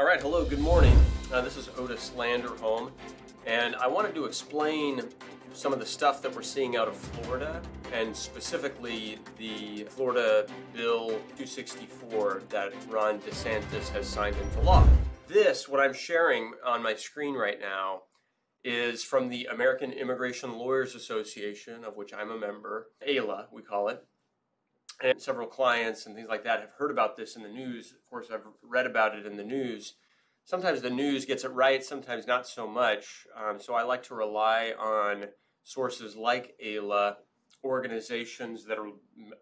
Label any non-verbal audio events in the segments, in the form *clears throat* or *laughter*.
All right, hello, good morning. Uh, this is Otis Landerholm, and I wanted to explain some of the stuff that we're seeing out of Florida, and specifically the Florida Bill 264 that Ron DeSantis has signed into law. This, what I'm sharing on my screen right now, is from the American Immigration Lawyers Association, of which I'm a member, AILA, we call it. And several clients and things like that have heard about this in the news. Of course, I've read about it in the news. Sometimes the news gets it right, sometimes not so much. Um, so I like to rely on sources like AILA, organizations that are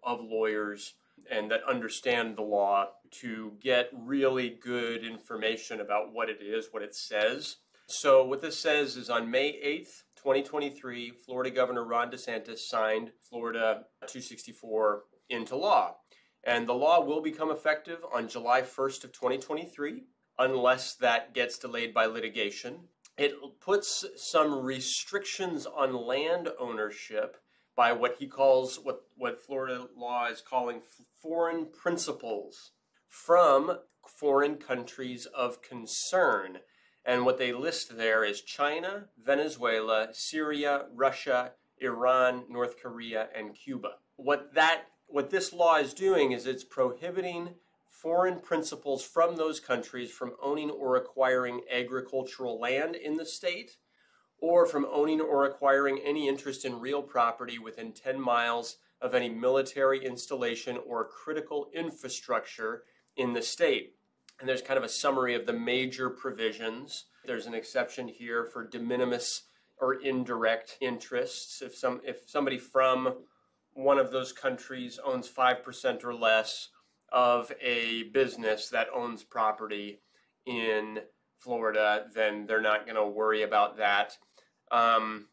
of lawyers and that understand the law to get really good information about what it is, what it says. So, what this says is on May 8th, 2023, Florida Governor Ron DeSantis signed Florida 264 into law. And the law will become effective on July 1st of 2023 unless that gets delayed by litigation. It puts some restrictions on land ownership by what he calls what, what Florida law is calling foreign principals from foreign countries of concern. And what they list there is China, Venezuela, Syria, Russia, Iran, North Korea, and Cuba. What that what this law is doing is it's prohibiting foreign principals from those countries from owning or acquiring agricultural land in the state or from owning or acquiring any interest in real property within 10 miles of any military installation or critical infrastructure in the state. And there's kind of a summary of the major provisions. There's an exception here for de minimis or indirect interests. If some if somebody from one of those countries owns 5% or less of a business that owns property in Florida, then they're not going to worry about that because um,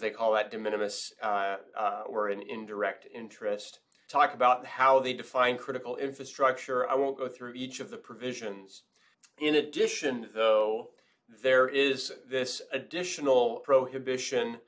they call that de minimis uh, uh, or an indirect interest. Talk about how they define critical infrastructure. I won't go through each of the provisions. In addition, though, there is this additional prohibition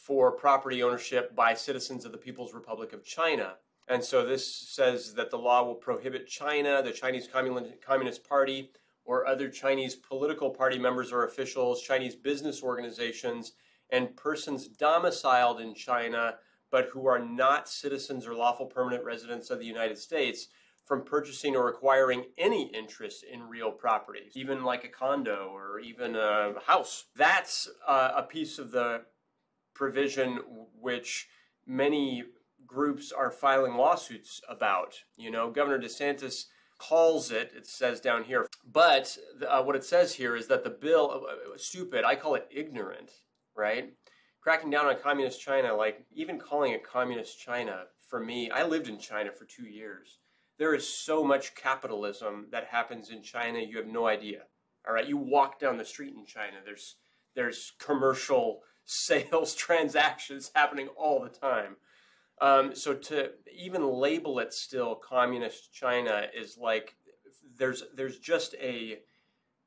for property ownership by citizens of the People's Republic of China. And so this says that the law will prohibit China, the Chinese Communist Party, or other Chinese political party members or officials, Chinese business organizations, and persons domiciled in China but who are not citizens or lawful permanent residents of the United States from purchasing or acquiring any interest in real property, even like a condo or even a house. That's uh, a piece of the provision which many groups are filing lawsuits about. You know, Governor DeSantis calls it, it says down here, but uh, what it says here is that the bill, uh, stupid, I call it ignorant, right? Cracking down on communist China, like even calling it communist China, for me, I lived in China for two years. There is so much capitalism that happens in China, you have no idea. All right, you walk down the street in China, there's there's commercial sales *laughs* transactions happening all the time. Um, so to even label it still communist China is like there's there's just a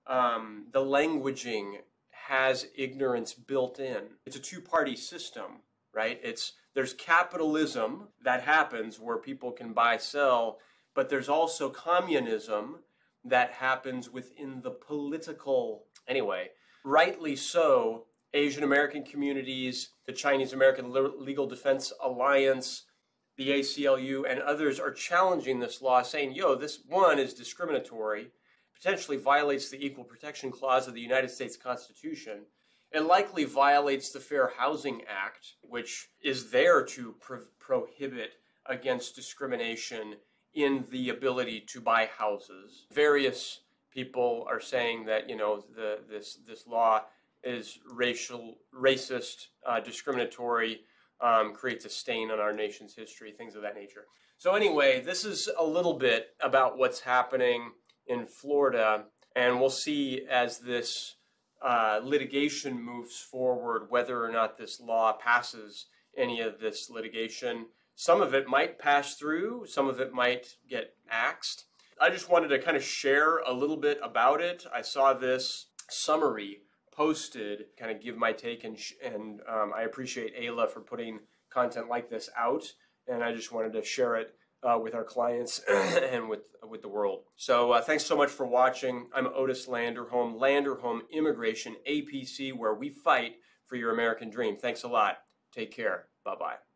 um, the languaging has ignorance built in. It's a two-party system, right? It's there's capitalism that happens where people can buy sell, but there's also communism that happens within the political anyway. Rightly so, Asian American communities, the Chinese American Legal Defense Alliance, the ACLU, and others are challenging this law, saying, yo, this one is discriminatory, potentially violates the Equal Protection Clause of the United States Constitution. It likely violates the Fair Housing Act, which is there to pro prohibit against discrimination in the ability to buy houses. Various people are saying that you know the, this this law is racial, racist, uh, discriminatory, um, creates a stain on our nation's history, things of that nature. So, anyway, this is a little bit about what's happening in Florida, and we'll see as this uh, litigation moves forward whether or not this law passes any of this litigation. Some of it might pass through, some of it might get axed. I just wanted to kind of share a little bit about it. I saw this summary posted, kind of give my take, and and um, I appreciate AILA for putting content like this out, and I just wanted to share it uh, with our clients *clears throat* and with with the world. So uh, thanks so much for watching. I'm Otis Landerholm, Landerholm Immigration APC, where we fight for your American dream. Thanks a lot. Take care. Bye bye.